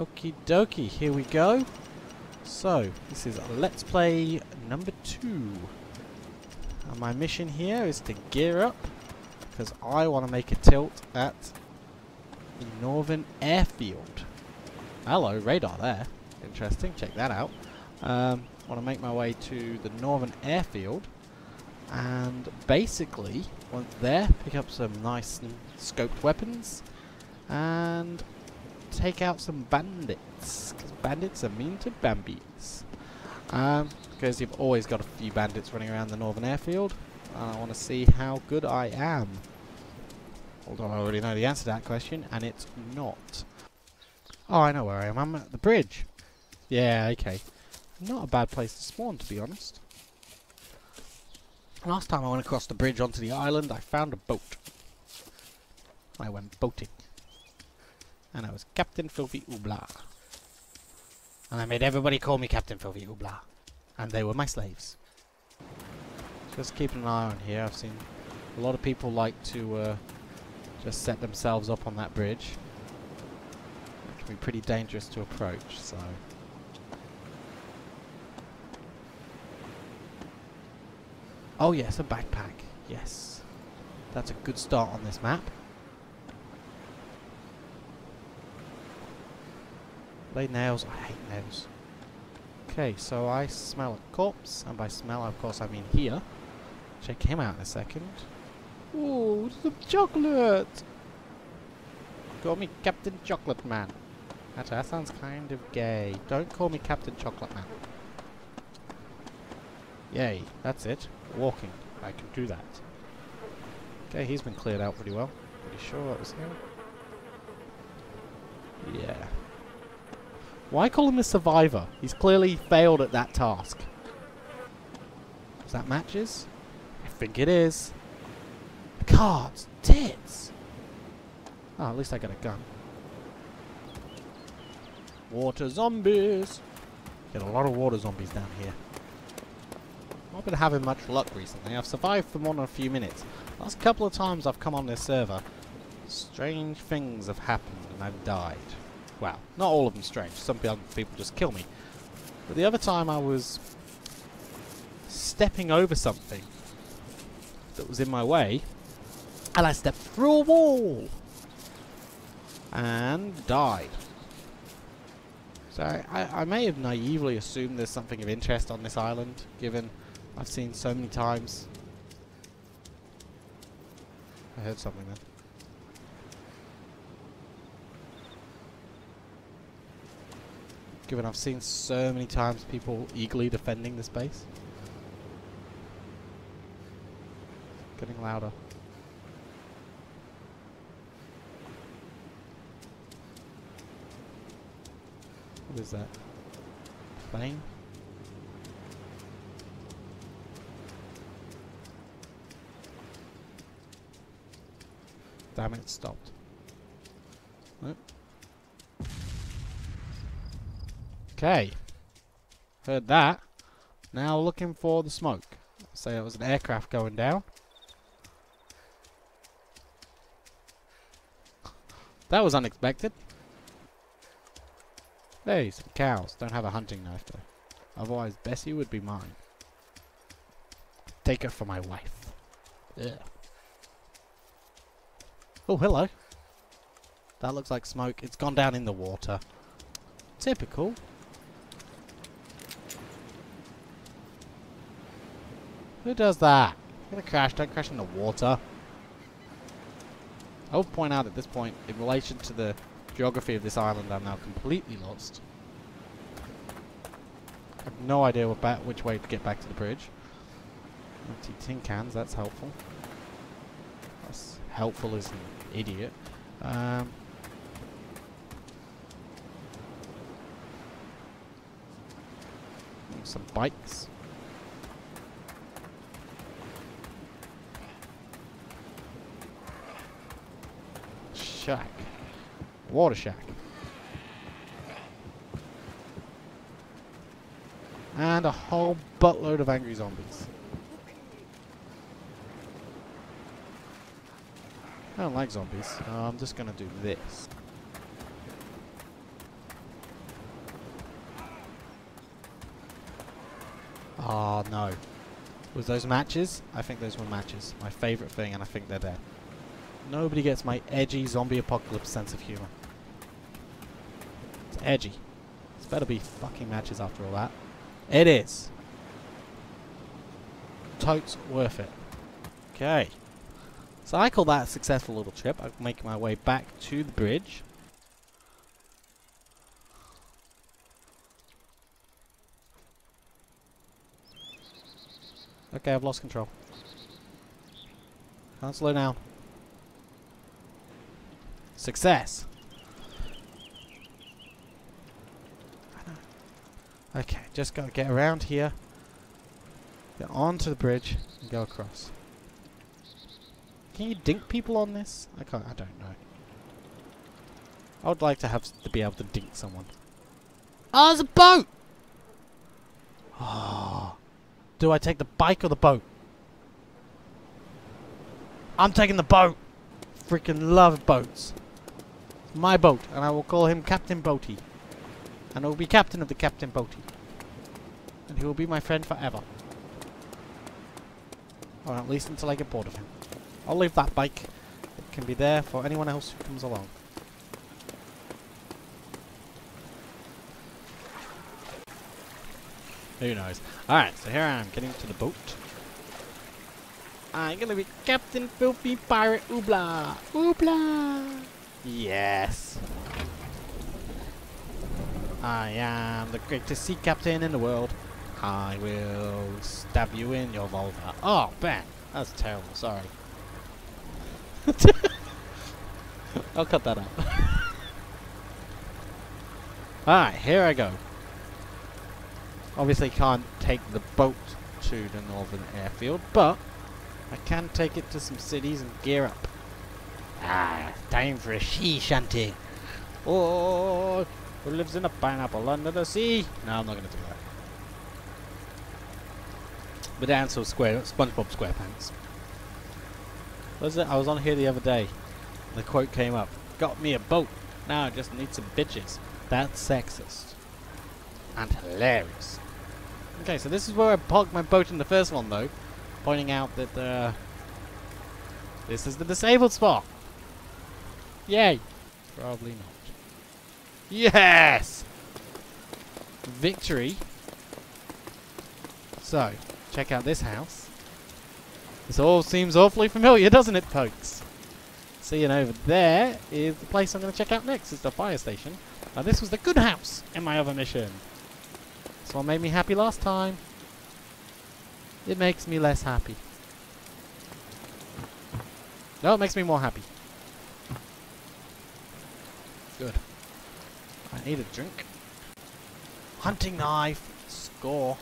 Okie dokie, here we go. So, this is Let's Play number two. And my mission here is to gear up, because I want to make a tilt at the Northern Airfield. Hello, radar there. Interesting, check that out. Um, want to make my way to the Northern Airfield, and basically, once there, pick up some nice scoped weapons, and take out some bandits. Because bandits are mean to Bambies. Um, because you've always got a few bandits running around the northern airfield. And I want to see how good I am. Although I already know the answer to that question, and it's not. Oh, I know where I am. I'm at the bridge. Yeah, okay. Not a bad place to spawn, to be honest. Last time I went across the bridge onto the island, I found a boat. I went boating and I was Captain Filthy Oobla. And I made everybody call me Captain Filthy Oobla. And they were my slaves. Just keeping an eye on here. I've seen a lot of people like to uh, just set themselves up on that bridge. It can be pretty dangerous to approach, so... Oh yes, a backpack. Yes. That's a good start on this map. Lay nails. I hate nails. Okay, so I smell a corpse, and by smell, of course, I mean here. Check him out in a second. Ooh, some chocolate! Call me Captain Chocolate Man. Actually, that sounds kind of gay. Don't call me Captain Chocolate Man. Yay, that's it. Walking. I can do that. Okay, he's been cleared out pretty well. Pretty sure that was him. Yeah. Why call him a survivor? He's clearly failed at that task. Is that matches? I think it is. Cards! Tits! Oh, at least I got a gun. Water zombies! Get a lot of water zombies down here. Not been having much luck recently. I've survived for more than a few minutes. Last couple of times I've come on this server, strange things have happened and I've died. Well, not all of them strange. Some people just kill me. But the other time I was stepping over something that was in my way, and I stepped through a wall and died. So I, I, may have naively assumed there's something of interest on this island, given I've seen so many times. I heard something then. Given I've seen so many times people eagerly defending this base. Getting louder. What is that? Plane? Damn it, stopped. Nope. Okay. Heard that. Now looking for the smoke. Say it was an aircraft going down. that was unexpected. Hey, some cows. Don't have a hunting knife though. Otherwise Bessie would be mine. Take her for my wife. Yeah. Oh, hello. That looks like smoke. It's gone down in the water. Typical. Who does that? I'm gonna crash, don't crash in the water. I will point out at this point, in relation to the geography of this island, I'm now completely lost. I have no idea which way to get back to the bridge. Empty tin cans, that's helpful. That's helpful as an idiot. Um, some bikes. shack. Water shack. And a whole buttload of angry zombies. I don't like zombies. Uh, I'm just gonna do this. Ah, oh, no. Was those matches? I think those were matches. My favourite thing, and I think they're there. Nobody gets my edgy zombie apocalypse sense of humour. It's edgy. It's better be fucking matches after all that. It is. Totes worth it. Okay. So I call that a successful little trip. I make my way back to the bridge. Okay, I've lost control. Can't slow down. Success! Okay, just gotta get around here, get onto the bridge, and go across. Can you dink people on this? I can't. I don't know. I would like to have to be able to dink someone. Oh, there's a boat! Oh. Do I take the bike or the boat? I'm taking the boat. Freaking love boats. My boat, and I will call him Captain Boaty. And I will be captain of the Captain Boaty. And he will be my friend forever. Or at least until I get bored of him. I'll leave that bike. It can be there for anyone else who comes along. Who knows? Alright, so here I am, getting to the boat. I'm gonna be Captain Filthy Pirate Oobla! Oobla! Yes! I am the greatest sea captain in the world. I will stab you in your vulva. Oh, Ben! That's terrible, sorry. I'll cut that out. Alright, here I go. Obviously can't take the boat to the northern airfield, but I can take it to some cities and gear up. Ah, time for a sea shanty. Oh, who lives in a pineapple under the sea? No, I'm not going to do that. But dance of Square, SpongeBob SquarePants. Was it? I was on here the other day. The quote came up. Got me a boat. Now I just need some bitches. That's sexist. And hilarious. Okay, so this is where I parked my boat in the first one, though. Pointing out that uh, this is the disabled spot. Yay. Probably not. Yes! Victory. So, check out this house. This all seems awfully familiar, doesn't it, folks? Seeing over there is the place I'm going to check out next. It's the fire station. Now, this was the good house in my other mission. This one made me happy last time. It makes me less happy. No, it makes me more happy. Good. I need a drink. Hunting knife. Score.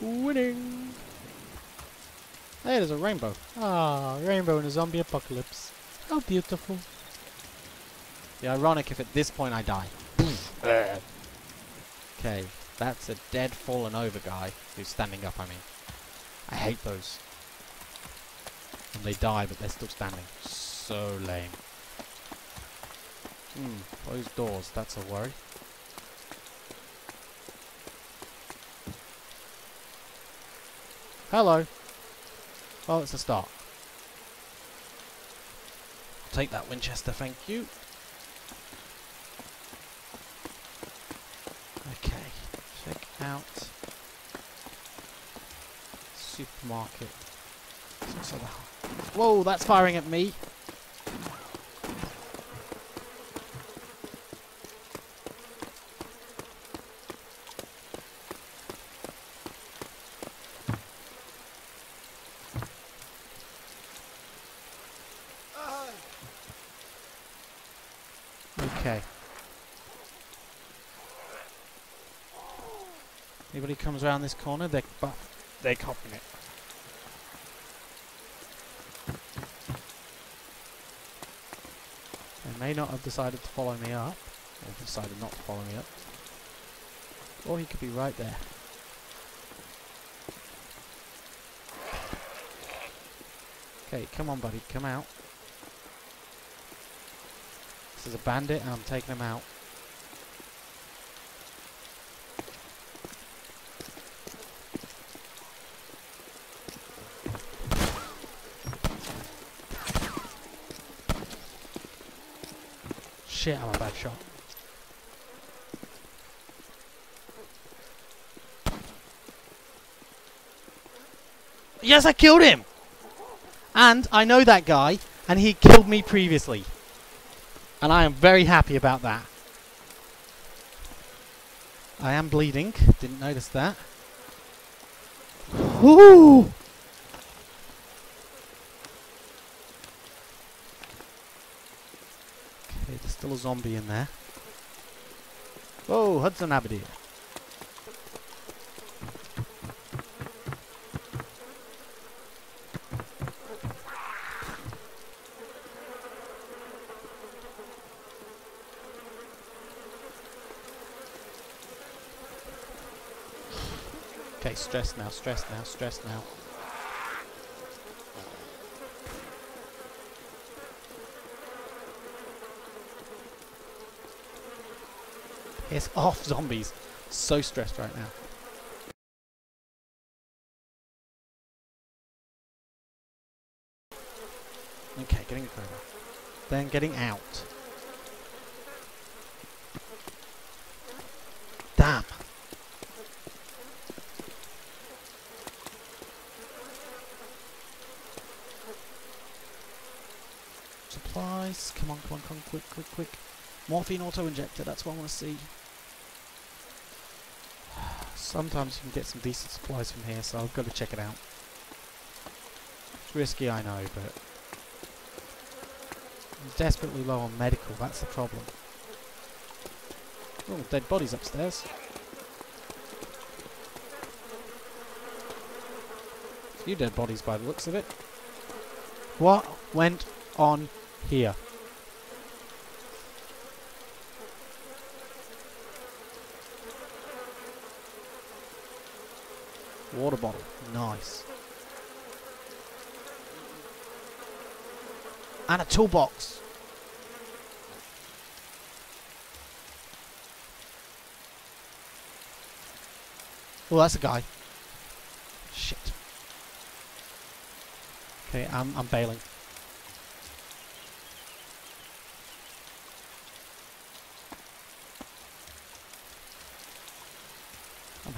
Winning. There's a rainbow. Ah, rainbow in a zombie apocalypse. How beautiful. Be ironic if at this point I die. okay, that's a dead fallen over guy who's standing up, I mean. I hate those. And they die, but they're still standing. So lame. Hmm, closed doors, that's a worry. Hello. Well, it's a start. I'll take that Winchester, thank you. Okay, check out supermarket. Whoa, that's firing at me. Okay. Anybody comes around this corner, they're buff. They're copping it. They may not have decided to follow me up, or decided not to follow me up. Or he could be right there. Okay, come on buddy, come out. This is a bandit and I'm taking him out. Shit, I'm a bad shot. Yes, I killed him! And I know that guy, and he killed me previously. And I am very happy about that. I am bleeding. Didn't notice that. Whoo! Okay, there's still a zombie in there. Whoa, Hudson Abbey. Okay, stress now, stress now, stress now. Piss off, zombies. So stressed right now. Okay, getting a crowbar. Then getting out. Damn. Supplies. Come on, come on, come on, quick, quick, quick. Morphine auto-injector, that's what I want to see. Sometimes you can get some decent supplies from here, so I've got to check it out. It's risky, I know, but... I'm desperately low on medical, that's the problem. Oh, dead bodies upstairs. A few dead bodies by the looks of it. What went on here? Water bottle. Nice. And a toolbox. Oh, that's a guy. Shit. Okay, I'm, I'm bailing.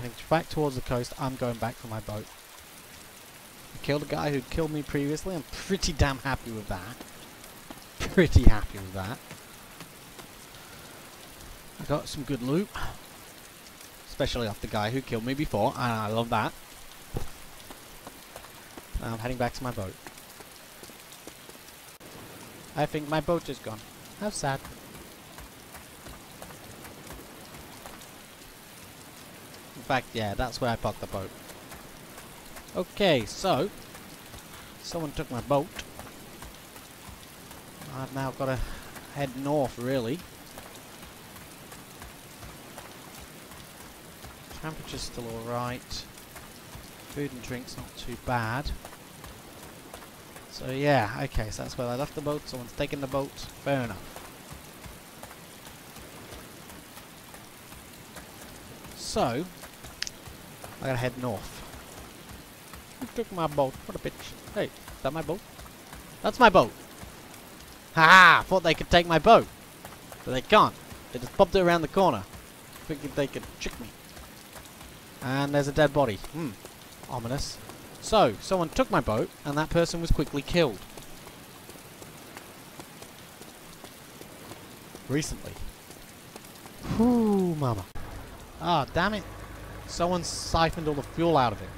Heading back towards the coast. I'm going back for my boat. I killed a guy who killed me previously. I'm pretty damn happy with that. Pretty happy with that. I got some good loot. Especially off the guy who killed me before, and I love that. I'm heading back to my boat. I think my boat is gone. How sad. Fact, yeah, that's where I parked the boat. Okay, so someone took my boat. I've now got to head north, really. Temperature's still alright. Food and drink's not too bad. So yeah, okay, so that's where I left the boat. Someone's taken the boat. Fair enough. So, I gotta head north. Who took my boat? What a bitch. Hey, is that my boat? That's my boat! Ha! Thought they could take my boat. But they can't. They just popped it around the corner. Thinking they could trick me. And there's a dead body. Hmm. Ominous. So, someone took my boat, and that person was quickly killed. Recently. Whoo, mama. Ah, damn it. Someone siphoned all the fuel out of it.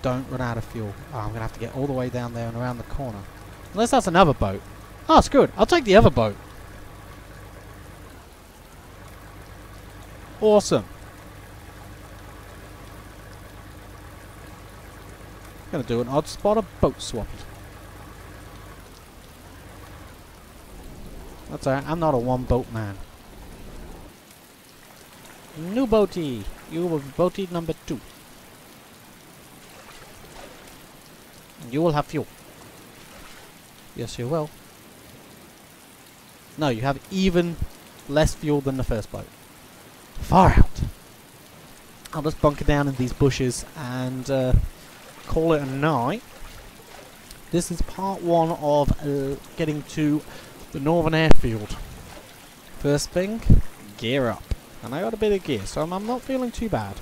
Don't run out of fuel. Oh, I'm going to have to get all the way down there and around the corner. Unless that's another boat. Oh, screw it. I'll take the other boat. Awesome. Gonna do an odd spot of boat swap. That's alright, I'm not a one boat man. New boaty! You will be boaty number two. And you will have fuel. Yes, you will. No, you have even less fuel than the first boat. Far out. I'll just bunker down in these bushes and uh, call it a night. This is part one of uh, getting to the Northern Airfield. First thing, gear up. And I got a bit of gear, so I'm, I'm not feeling too bad.